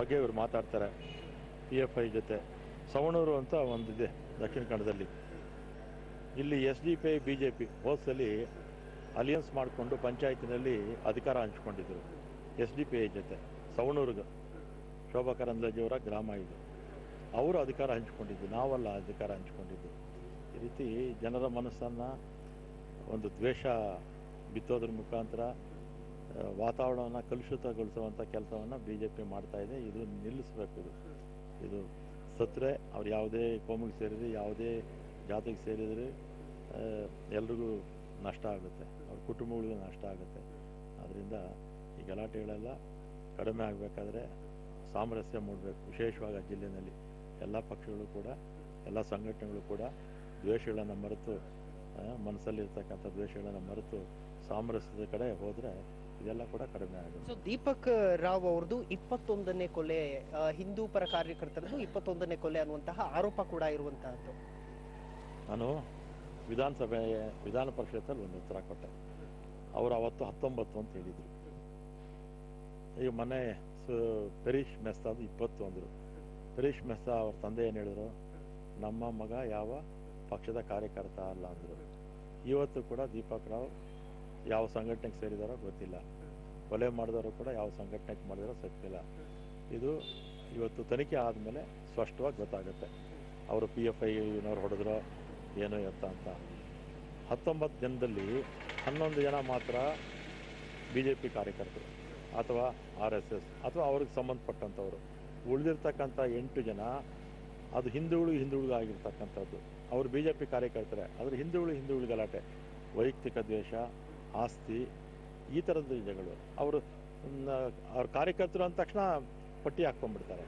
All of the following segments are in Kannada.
ಬಗ್ಗೆ ಇವರು ಮಾತಾಡ್ತಾರೆ ಪಿ ಎಫ್ ಐ ಜೊತೆ. ಸವಣೂರು ಅಂತ ಒಂದಿದೆ ದಕ್ಷಿಣ ಕನ್ನಡದಲ್ಲಿ. ಇಲ್ಲಿ S D P I B J P ಹೋದ್ಸಲಿ alliance ಮಾಡಿಕೊಂಡು ಪಂಚಾಯತಿನಲ್ಲಿ ಅಧಿಕಾರ ಹಂಚ್ಕೊಂಡಿದ್ರು ಎಸ್ ಡಿ ಪಿ ಐ ಜೊತೆ. ಸವಣೂರಿಗೆ ಶೋಭಾ ಕರಂದ್ಲಾಜೆಯವರ ಗ್ರಾಮ ಇದು. ಅವರು ಅಧಿಕಾರ ಹಂಚ್ಕೊಂಡಿದ್ದು ನಾವಲ್ಲ ಅಧಿಕಾರ ಹಂಚ್ಕೊಂಡಿದ್ದು ಈ ರೀತಿ ಜನರ ಮನಸ್ಸನ್ನು ಒಂದು ದ್ವೇಷ ಬಿತ್ತೋದ್ರ ಮುಖಾಂತರ ವಾತಾವರಣವನ್ನು ಕಲುಷಿತಗೊಳಿಸುವಂಥ ಕೆಲಸವನ್ನು ಬಿ ಜೆ ಪಿ ಮಾಡ್ತಾ ಇದೆ. ಇದು ನಿಲ್ಲಿಸಬೇಕು ಇದು. ಇದು ಸತ್ತರೆ ಅವ್ರು ಯಾವುದೇ ಕೋಮಿಗೆ ಸೇರಿದ್ರೆ, ಯಾವುದೇ ಜಾತಿಗೆ ಸೇರಿದರೆ ಎಲ್ರಿಗೂ ನಷ್ಟ ಆಗುತ್ತೆ. ಅವ್ರ ಕುಟುಂಬಗಳಿಗೂ ನಷ್ಟ ಆಗುತ್ತೆ. ಅದರಿಂದ ಈ ಗಲಾಟೆಗಳೆಲ್ಲ ಕಡಿಮೆ ಆಗಬೇಕಾದ್ರೆ ಸಾಮರಸ್ಯ ಮೂಡಬೇಕು. ವಿಶೇಷವಾಗಿ ಆ ಜಿಲ್ಲೆಯಲ್ಲಿ ಎಲ್ಲ ಪಕ್ಷಗಳು ಕೂಡ, ಎಲ್ಲ ಸಂಘಟನೆಗಳು ಕೂಡ ದ್ವೇಷಗಳನ್ನು ಮರೆತು ಮನಸ್ಸಲ್ಲಿರ್ತಕ್ಕಂಥ ದ್ವೇಷಗಳನ್ನು ಮರೆತು ಸಾಮರಸ್ಯದ ಕಡೆ ಹೋದರೆ ಇದೆಲ್ಲ ಕೂಡ ಕಡಿಮೆ ಆಗಿದೆ. ಸೊ ದೀಪಕ್ ರಾವ್ ಅವ್ರದ್ದು ಇಪ್ಪತ್ತೊಂದನೇ ಕೊಲೆ ಹಿಂದೂ ಪರ ಕಾರ್ಯಕರ್ತರದ್ದು ಇಪ್ಪತ್ತೊಂದನೇ ಕೊಲೆ ಅನ್ನುವಂತಹ ಆರೋಪ ಕೂಡ ಇರುವಂತಹದ್ದು. ನಾನು ವಿಧಾನಸಭೆ ವಿಧಾನ ಪರಿಷತ್ತಲ್ಲಿ ಒಂದು ಉತ್ತರ ಕೊಟ್ಟೆ. ಅವರು ಅವತ್ತು ಹತ್ತೊಂಬತ್ತು ಅಂತ ಹೇಳಿದರು. ಈಗ ಮೊನ್ನೆ ಸು ಮೆಸ್ತಾ ಮೆಸ್ತಾದು ಇಪ್ಪತ್ತು ಅಂದರು. ಪರೀಶ್ ಮೆಸ್ತಾ ಅವ್ರ ತಂದೆ ಏನು ಹೇಳಿದ್ರು? ನಮ್ಮ ಮಗ ಯಾವ ಪಕ್ಷದ ಕಾರ್ಯಕರ್ತ ಅಲ್ಲ ಅಂದರು. ಇವತ್ತು ಕೂಡ ದೀಪಕ್ ರಾವ್ ಯಾವ ಸಂಘಟನೆಗೆ ಸೇರಿದಾರೋ ಗೊತ್ತಿಲ್ಲ. ಕೊಲೆ ಮಾಡಿದವರು ಕೂಡ ಯಾವ ಸಂಘಟನೆಗೆ ಮಾಡಿದಾರೋ ಗೊತ್ತಿಲ್ಲ. ಇದು ಇವತ್ತು ತನಿಖೆ ಆದಮೇಲೆ ಸ್ಪಷ್ಟವಾಗಿ ಗೊತ್ತಾಗುತ್ತೆ. ಅವರು ಪಿ ಎಫ್ ಐನವ್ರು ಹೊಡೆದ್ರೋ, ಏನೋ ಎತ್ತ ಅಂತ. ಹತ್ತೊಂಬತ್ತು ಜನದಲ್ಲಿ ಹನ್ನೊಂದು ಜನ ಮಾತ್ರ ಬಿ ಜೆ ಪಿ ಕಾರ್ಯಕರ್ತರು ಅಥವಾ ಆರ್ ಎಸ್ ಎಸ್ ಅಥವಾ ಅವ್ರಿಗೆ ಸಂಬಂಧಪಟ್ಟಂಥವ್ರು. ಉಳಿದಿರ್ತಕ್ಕಂಥ ಎಂಟು ಜನ ಅದು ಹಿಂದೂಗಳು ಹಿಂದೂಗಳು ಆಗಿರ್ತಕ್ಕಂಥದ್ದು. ಅವರು ಬಿ ಜೆ ಪಿ ಕಾರ್ಯಕರ್ತರೆ. ಆದರೆ ಹಿಂದೂಗಳು ಹಿಂದೂಗಳು ಗಲಾಟೆ. ವೈಯಕ್ತಿಕ ದ್ವೇಷ ಆಸ್ತಿ ಈ ಥರದ ವಿಷಯಗಳು ಅವರು ಅವ್ರ ಕಾರ್ಯಕರ್ತರು ಅಂದ ತಕ್ಷಣ ಪಟ್ಟಿ ಹಾಕ್ಕೊಂಡ್ಬಿಡ್ತಾರೆ.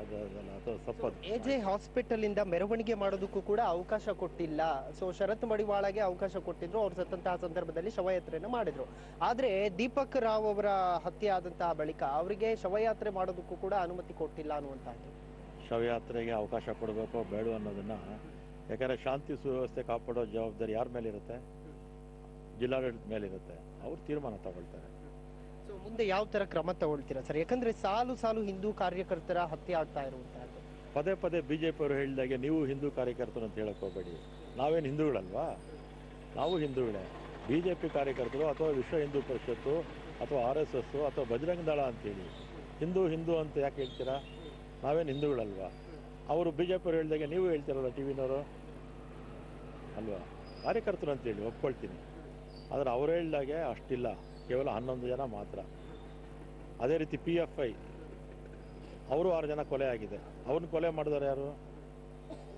ಅದು ಅದಲ್ಲ ಅದು ತಪ್ಪದು ಎ ಜೆ ಹಾಸ್ಪಿಟಲ್ ಇಂದ ಮೆರವಣಿಗೆ ಮಾಡೋದಕ್ಕೂ ಕೂಡ ಅವಕಾಶ ಕೊಟ್ಟಿಲ್ಲ. ಸೊ ಶರತ್ ಮಡಿವಾಳಗೆ ಅವಕಾಶ ಕೊಟ್ಟಿದ್ರು. ಅವ್ರು ಸತ್ತಂತಹ ಸಂದರ್ಭದಲ್ಲಿ ಶವಯಾತ್ರೆಯನ್ನು ಮಾಡಿದ್ರು. ಆದ್ರೆ ದೀಪಕ್ ರಾವ್ ಅವರ ಹತ್ಯೆ ಆದಂತಹ ಬಳಿಕ ಅವರಿಗೆ ಶವಯಾತ್ರೆ ಮಾಡೋದಕ್ಕೂ ಕೂಡ ಅನುಮತಿ ಕೊಟ್ಟಿಲ್ಲ ಅನ್ನುವಂತಹದ್ದು ಶವಯಾತ್ರೆಗೆ ಅವಕಾಶ ಕೊಡಬೇಕೋ ಬೇಡ ಅನ್ನೋದನ್ನ ಯಾಕಂದ್ರೆ ಶಾಂತಿ ಸುವ್ಯವಸ್ಥೆ ಕಾಪಾಡೋ ಜವಾಬ್ದಾರಿ ಯಾರ ಮೇಲೆ ಇರುತ್ತೆ ಜಿಲ್ಲಾಡಳಿತ ಮೇಲೆ ಇರುತ್ತೆ ಅವ್ರು ತೀರ್ಮಾನ ತಗೊಳ್ತಾರೆ. ಸೊ ಮುಂದೆ ಯಾವ ತರ ಕ್ರಮ ತಗೊಳ್ತೀರಾ ಸರ್? ಯಾಕಂದ್ರೆ ಸಾಲು ಸಾಲು ಹಿಂದೂ ಕಾರ್ಯಕರ್ತರ ಹತ್ಯೆ ಆಗ್ತಾ ಇರುವಂತಹದ್ದು. ಪದೇ ಪದೇ ಬಿ ಜೆ ಪಿಯವರು ಹೇಳಿದಾಗೆ ನೀವು ಹಿಂದೂ ಕಾರ್ಯಕರ್ತರು ಅಂತ ಹೇಳಕ್ ಹೋಗಬೇಡಿ. ನಾವೇನು ಹಿಂದೂಗಳಲ್ವಾ? ನಾವು ಹಿಂದೂಗಳೇ. ಬಿ ಜೆ ಪಿ ಕಾರ್ಯಕರ್ತರು ಅಥವಾ ವಿಶ್ವ ಹಿಂದೂ ಪರಿಷತ್ತು ಅಥವಾ ಆರ್ ಎಸ್ ಎಸ್ಸು ಅಥವಾ ಬಜರಂಗ ದಳ ಅಂತೇಳಿ. ಹಿಂದೂ ಹಿಂದೂ ಅಂತ ಯಾಕೆ ಹೇಳ್ತೀರಾ? ನಾವೇನು ಹಿಂದೂಗಳಲ್ವಾ? ಅವರು ಬಿ ಜೆ ಪಿಯವರು ಹೇಳಿದಾಗೆ ನೀವು ಹೇಳ್ತೀರಲ್ಲ ಟಿ ವಿನವರು? ಅಲ್ವಾ? ಕಾರ್ಯಕರ್ತರು ಅಂತೇಳಿ ಒಪ್ಕೊಳ್ತೀನಿ. ಆದರೆ ಅವ್ರು ಹೇಳಿದಾಗೆ ಅಷ್ಟಿಲ್ಲ. ಕೇವಲ ಹನ್ನೊಂದು ಜನ ಮಾತ್ರ. ಅದೇ ರೀತಿ ಪಿ ಎಫ್ ಐ ಅವರು ಆರು ಜನ ಕೊಲೆ ಆಗಿದೆ. ಅವ್ರನ್ನ ಕೊಲೆ ಮಾಡಿದಾರೆ ಯಾರು?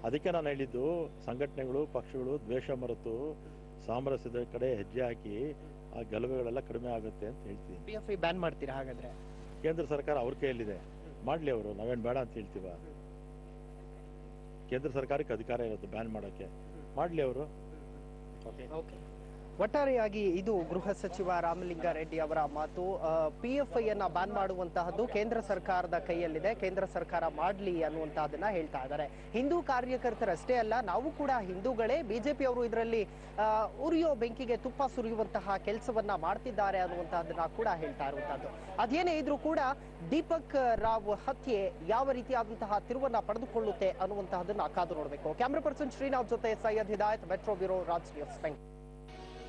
ಅದಕ್ಕೆ ನಾನು ಹೇಳಿದ್ದು ಸಂಘಟನೆಗಳು ಪಕ್ಷಗಳು ದ್ವೇಷ ಮರೆತು ಸಾಮರಸ್ಯದ ಕಡೆ ಹೆಜ್ಜೆ ಹಾಕಿ ಆ ಗಲಭೆಗಳೆಲ್ಲ ಕಡಿಮೆ ಆಗುತ್ತೆ ಅಂತ ಹೇಳ್ತೀನಿ. ಪಿ ಎಫ್ ಐ ಬ್ಯಾನ್ ಮಾಡ್ತೀರಾ ಹಾಗಾದ್ರೆ? ಕೇಂದ್ರ ಸರ್ಕಾರ ಅವ್ರ ಕೈಯಲ್ಲಿದೆ. ಮಾಡಲಿ ಅವರು ನಾವೇನು ಬೇಡ ಅಂತ ಹೇಳ್ತೀವ? ಕೇಂದ್ರ ಸರ್ಕಾರಕ್ಕೆ ಅಧಿಕಾರ ಇರುತ್ತೆ ಬ್ಯಾನ್ ಮಾಡೋಕ್ಕೆ. ಮಾಡಲಿ ಅವರು. ಓಕೆ ಓಕೆ ಒಟ್ಟಾರೆಯಾಗಿ ಇದು ಗೃಹ ಸಚಿವ ರಾಮಲಿಂಗಾರೆಡ್ಡಿ ಅವರ ಮಾತು ಪಿ ಎಫ್ ಐ ಅನ್ನ ಬ್ಯಾನ್ ಮಾಡುವಂತಹದ್ದು ಕೇಂದ್ರ ಸರ್ಕಾರದ ಕೈಯಲ್ಲಿದೆ, ಕೇಂದ್ರ ಸರ್ಕಾರ ಮಾಡಲಿ ಅನ್ನುವಂತಹದನ್ನ ಹೇಳ್ತಾ ಇದ್ದಾರೆ. ಹಿಂದೂ ಕಾರ್ಯಕರ್ತರಷ್ಟೇ ಅಲ್ಲ, ನಾವು ಕೂಡ ಹಿಂದೂಗಳೇ ಬಿಜೆಪಿ ಅವರು ಇದರಲ್ಲಿ ಉರಿಯೋ ಬೆಂಕಿಗೆ ತುಪ್ಪ ಸುರಿಯುವಂತಹ ಕೆಲಸವನ್ನ ಮಾಡ್ತಿದ್ದಾರೆ ಅನ್ನುವಂತಹದನ್ನ ಕೂಡ ಹೇಳ್ತಾ ಇರುವಂತಹದ್ದು. ಅದೇನೇ ಇದ್ರೂ ಕೂಡ ದೀಪಕ್ ರಾವ್ ಹತ್ಯೆ ಯಾವ ರೀತಿಯಾದಂತಹ ತಿರುವನ್ನ ಪಡೆದುಕೊಳ್ಳುತ್ತೆ ಅನ್ನುವಂತಹದನ್ನ ಕಾದು ನೋಡಬೇಕು. ಕ್ಯಾಮ್ರಾ ಪರ್ಸನ್ ಶ್ರೀನಾಥ್ ಜೊತೆ Syed Hidayat metro bureau Raj news thank